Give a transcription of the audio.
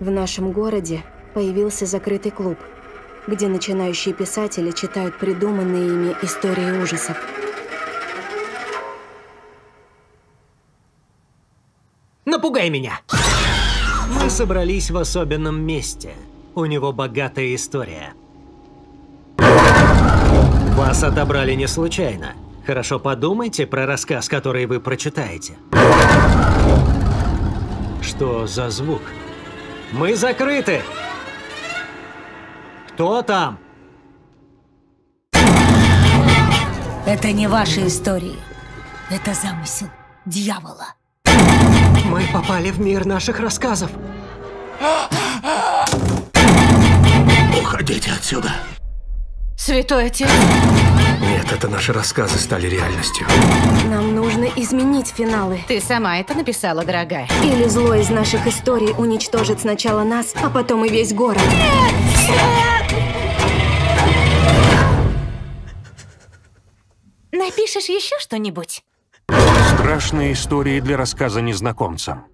В нашем городе появился закрытый клуб, где начинающие писатели читают придуманные ими истории ужасов. Напугай меня! Мы собрались в особенном месте. У него богатая история. Вас отобрали не случайно. Хорошо подумайте про рассказ, который вы прочитаете. Что за звук? Мы закрыты! Кто там? Это не ваши истории. Это замысел дьявола. Мы попали в мир наших рассказов. Уходите отсюда. Святой отец. Нет, это наши рассказы стали реальностью. Нам нужно изменить финалы. Ты сама это написала, дорогая. Или зло из наших историй уничтожит сначала нас, а потом и весь город. Напишешь еще что-нибудь? Страшные истории для рассказа незнакомцам.